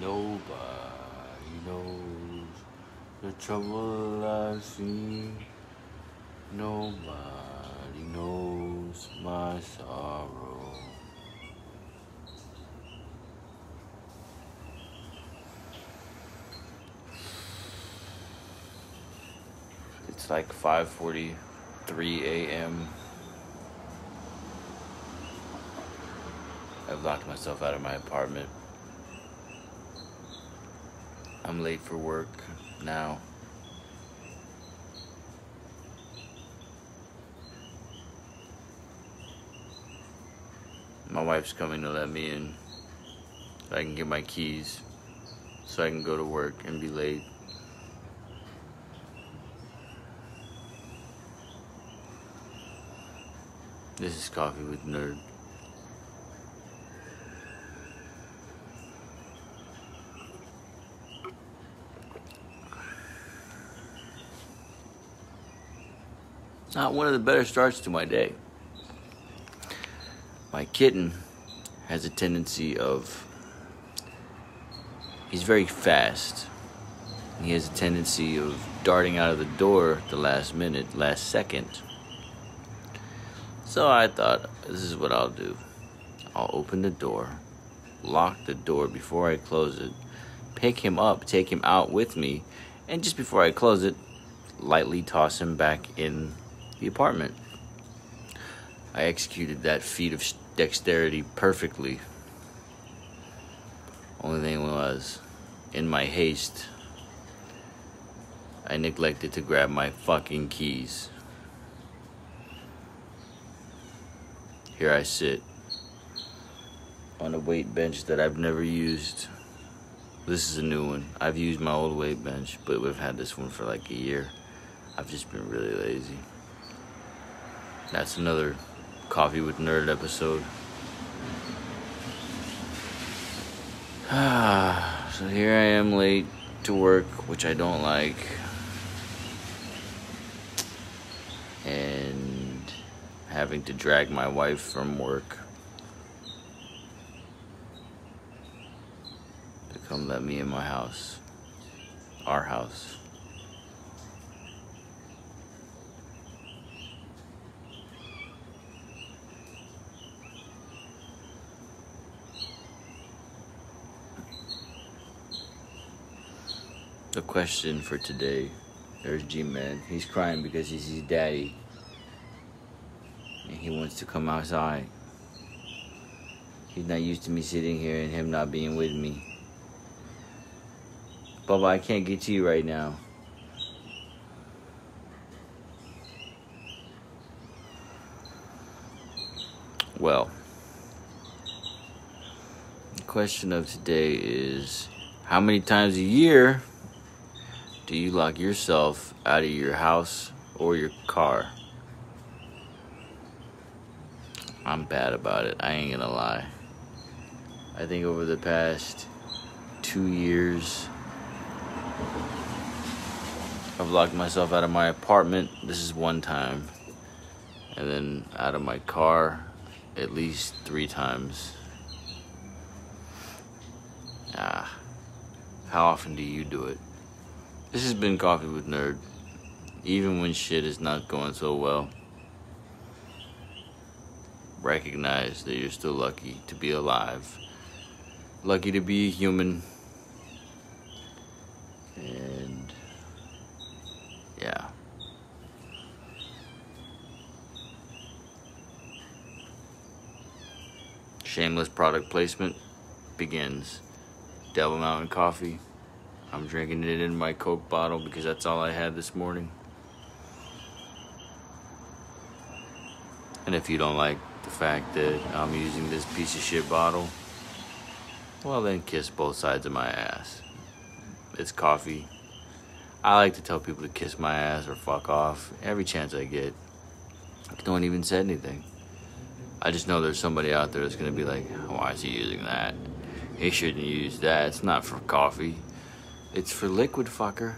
Nobody knows the trouble I've seen. Nobody knows my sorrow. It's like 5:43 a.m. I've locked myself out of my apartment. I'm late for work now. My wife's coming to let me in. I can get my keys so I can go to work and be late. This is Coffee with KNURD. Not one of the better starts to my day. My kitten has a tendency of. He's very fast. He has a tendency of darting out of the door the last minute, last second. So I thought, this is what I'll do. I'll open the door, lock the door before I close it, pick him up, take him out with me, and just before I close it, lightly toss him back in the apartment. I executed that feat of dexterity perfectly. Only thing was, in my haste, I neglected to grab my fucking keys. Here I sit on a weight bench that I've never used. This is a new one. I've used my old weight bench, but we've had this one for like a year. I've just been really lazy. That's another Coffee with KNURD episode. so here I am late to work, which I don't like. And having to drag my wife from work to come let me in my house. Our house. The question for today. There's G Man. He's crying because he sees daddy. And he wants to come outside. He's not used to me sitting here and him not being with me. Bubba, I can't get to you right now. Well, the question of today is how many times a year do you lock yourself out of your house or your car? I'm bad about it. I ain't gonna lie. I think over the past two years, I've locked myself out of my apartment. This is one time. And then out of my car at least three times. Ah. How often do you do it? This has been Coffee with KNURD. Even when shit is not going so well, recognize that you're still lucky to be alive, lucky to be a human, and yeah. Shameless product placement begins. Devil Mountain Coffee. I'm drinking it in my Coke bottle because that's all I had this morning. And if you don't like the fact that I'm using this piece of shit bottle, well then kiss both sides of my ass. It's coffee. I like to tell people to kiss my ass or fuck off every chance I get. don't even say anything. I just know there's somebody out there that's gonna be like, why is he using that? He shouldn't use that. It's not for coffee. It's for liquid fucker.